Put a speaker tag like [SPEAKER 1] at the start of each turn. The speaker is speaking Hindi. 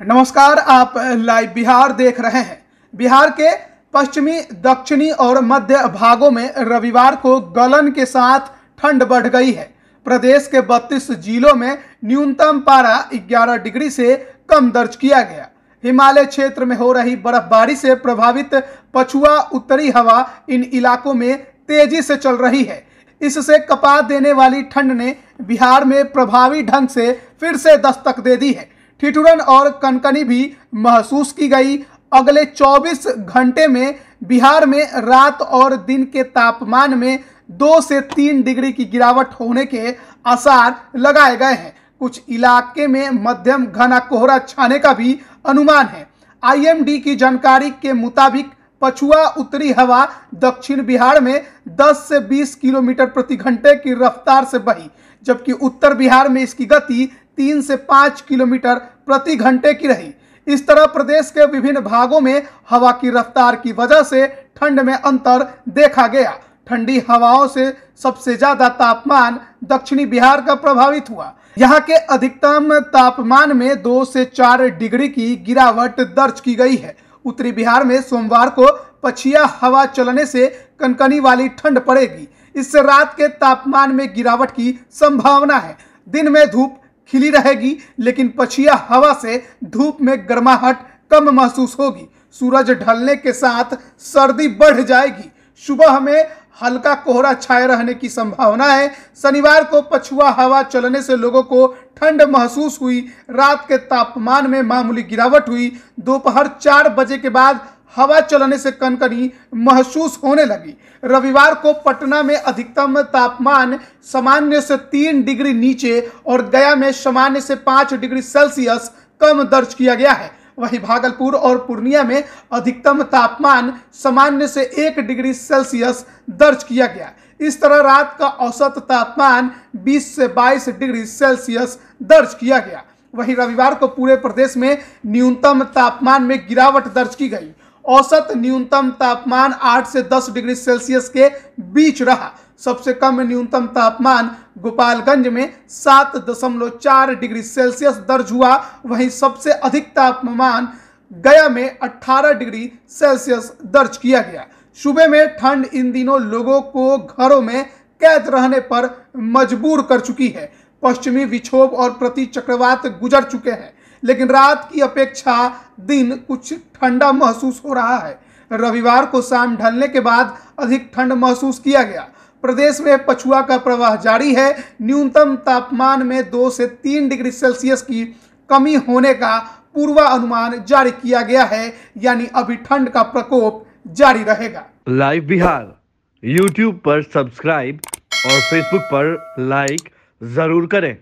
[SPEAKER 1] नमस्कार, आप लाइव बिहार देख रहे हैं। बिहार के पश्चिमी, दक्षिणी और मध्य भागों में रविवार को गलन के साथ ठंड बढ़ गई है। प्रदेश के 32 जिलों में न्यूनतम पारा 11 डिग्री से कम दर्ज किया गया। हिमालय क्षेत्र में हो रही बर्फबारी से प्रभावित पछुआ उत्तरी हवा इन इलाकों में तेज़ी से चल रही है। इससे कपा देने वाली ठंड ने बिहार में प्रभावी ढंग से फिर से दस्तक दे दी है। ठिठुरन और कनकनी भी महसूस की गई। अगले 24 घंटे में बिहार में रात और दिन के तापमान में दो से तीन डिग्री की गिरावट होने के आसार लगाए गए हैं। कुछ इलाके में मध्यम घना कोहरा छाने का भी अनुमान है। आईएमडी की जानकारी के मुताबिक पछुआ उत्तरी हवा दक्षिण बिहार में 10 से 20 किलोमीटर प्रति घंटे की रफ्तार से बही, जबकि उत्तर बिहार में इसकी गति तीन से पाँच किलोमीटर प्रति घंटे की रही। इस तरह प्रदेश के विभिन्न भागों में हवा की रफ्तार की वजह से ठंड में अंतर देखा गया। ठंडी हवाओं से सबसे ज़्यादा तापमान दक्षिणी बिहार का प्रभावित हुआ। यहाँ के अधिकतम तापमान में दो से चार डिग्री की गिरावट दर्ज की गई है। उत्तरी बिहार में सोमवार को पछिया हवा चलने से कनकनी वाली ठंड पड़ेगी। इससे रात के तापमान में गिरावट की संभावना है। दिन में धूप खिली रहेगी, लेकिन पछिया हवा से धूप में गर्माहट कम महसूस होगी। सूरज ढलने के साथ सर्दी बढ़ जाएगी। सुबह में हल्का कोहरा छाए रहने की संभावना है। शनिवार को पछुआ हवा चलने से लोगों को ठंड महसूस हुई। रात के तापमान में मामूली गिरावट हुई। दोपहर चार बजे के बाद हवा चलने से कनकनी महसूस होने लगी। रविवार को पटना में अधिकतम तापमान सामान्य से तीन डिग्री नीचे और गया में सामान्य से पाँच डिग्री सेल्सियस कम दर्ज किया गया है। वहीं भागलपुर और पूर्णिया में अधिकतम तापमान सामान्य से एक डिग्री सेल्सियस दर्ज किया गया। इस तरह रात का औसत तापमान 20 से 22 डिग्री सेल्सियस दर्ज किया गया। वहीं रविवार को पूरे प्रदेश में न्यूनतम तापमान में गिरावट दर्ज की गई। औसत न्यूनतम तापमान 8 से 10 डिग्री सेल्सियस के बीच रहा। सबसे कम न्यूनतम तापमान गोपालगंज में सात दशमलव चार डिग्री सेल्सियस दर्ज हुआ। वहीं सबसे अधिक तापमान गया में 18 डिग्री सेल्सियस दर्ज किया गया। सुबह में ठंड इन दिनों लोगों को घरों में कैद रहने पर मजबूर कर चुकी है। पश्चिमी विक्षोभ और प्रति चक्रवात गुजर चुके हैं, लेकिन रात की अपेक्षा दिन कुछ ठंडा महसूस हो रहा है। रविवार को शाम ढलने के बाद अधिक ठंड महसूस किया गया। प्रदेश में पछुआ का प्रवाह जारी है। न्यूनतम तापमान में दो से तीन डिग्री सेल्सियस की कमी होने का पूर्वानुमान जारी किया गया है, यानी अभी ठंड का प्रकोप जारी रहेगा।
[SPEAKER 2] लाइव बिहार यूट्यूब पर सब्सक्राइब और फेसबुक पर लाइक ज़रूर करें।